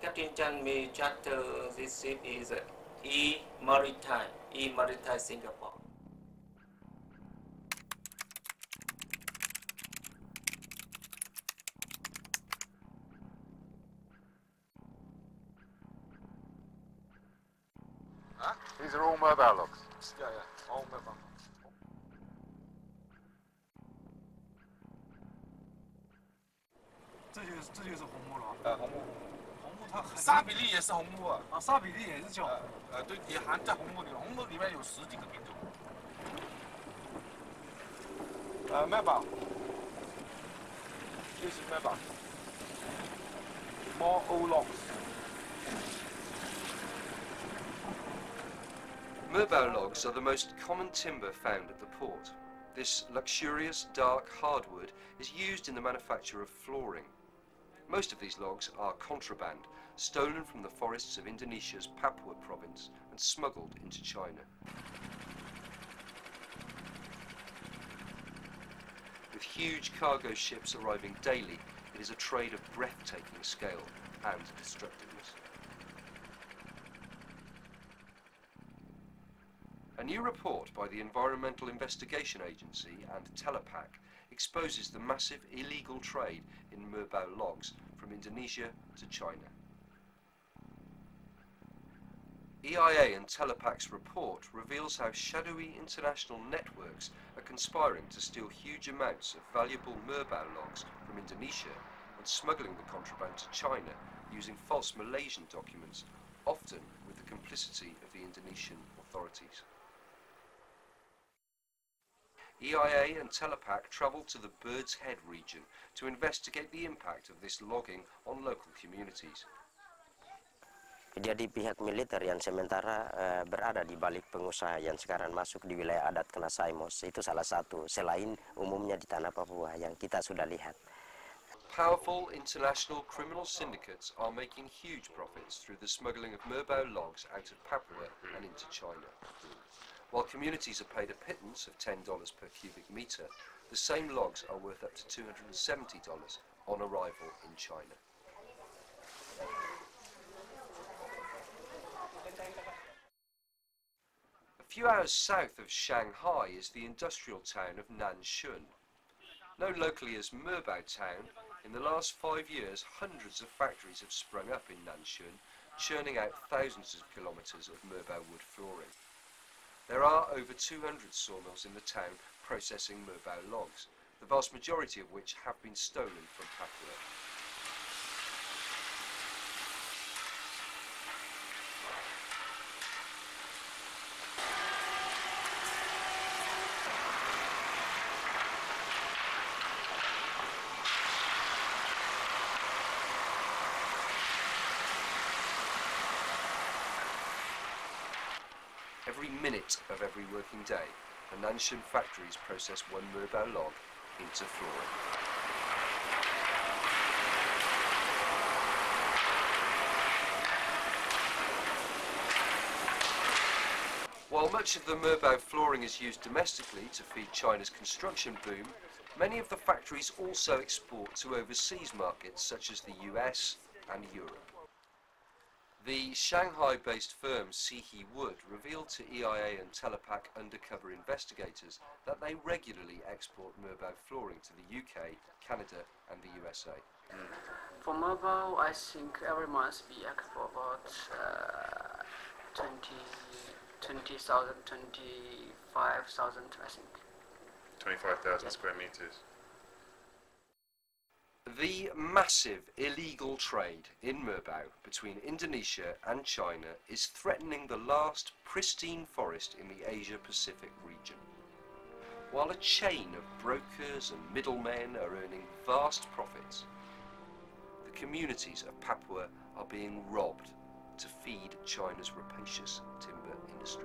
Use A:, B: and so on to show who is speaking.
A: Captain Chan may charter this ship is uh, E Maritime, E Maritime Singapore.
B: Huh? These are all mobile logs.
C: Yeah, yeah, all mobile.
D: 这就是这就是红木了。
C: 呃，红木，
D: 红木它很
C: 沙比利也是红木啊。
D: 啊，沙比利也是叫
C: 呃呃，对，也含在红木里面。红木里面有十几个品种。呃，mobile。This is mobile. More old logs.
E: Merbau logs are the most common timber found at the port. This luxurious dark hardwood is used in the manufacture of flooring. Most of these logs are contraband, stolen from the forests of Indonesia's Papua province and smuggled into China. With huge cargo ships arriving daily, it is a trade of breathtaking scale and destructiveness. A new report by the Environmental Investigation Agency and Telapak exposes the massive illegal trade in Merbau logs from Indonesia to China. EIA and Telapak's report reveals how shadowy international networks are conspiring to steal huge amounts of valuable Merbau logs from Indonesia and smuggling the contraband to China using false Malaysian documents, often with the complicity of the Indonesian authorities. EIA and Telapak travelled to the Bird's Head region to investigate the impact of this logging on local communities.
F: Jadi pihak militer yang sementara eh, berada di balik pengusaha yang sekarang masuk di wilayah adat Kena Saimos itu salah satu selain umumnya di tanah Papua yang kita sudah lihat.
E: Powerful international criminal syndicates are making huge profits through the smuggling of Merbau logs out of Papua and into China. While communities are paid a pittance of $10 per cubic metre, the same logs are worth up to $270 on arrival in China. A few hours south of Shanghai is the industrial town of Nanxun. Known locally as Merbau Town, in the last five years hundreds of factories have sprung up in Nanxun, churning out thousands of kilometres of Merbau wood flooring. There are over 200 sawmills in the town processing Merbau logs, the vast majority of which have been stolen from Papua. Every minute of every working day, the Nanxun factories process one Merbau log into flooring. While much of the Merbau flooring is used domestically to feed China's construction boom, many of the factories also export to overseas markets such as the US and Europe. The Shanghai-based firm Sihe Wood revealed to EIA and Telapak undercover investigators that they regularly export Merbau flooring to the UK, Canada and the USA.
G: For mobile, I think every month we export about uh, 20, 20,000, 25,000, I think.
B: 25,000 square metres.
E: The massive illegal trade in Merbau between Indonesia and China is threatening the last pristine forest in the Asia-Pacific region. While a chain of brokers and middlemen are earning vast profits, the communities of Papua are being robbed to feed China's rapacious timber industry.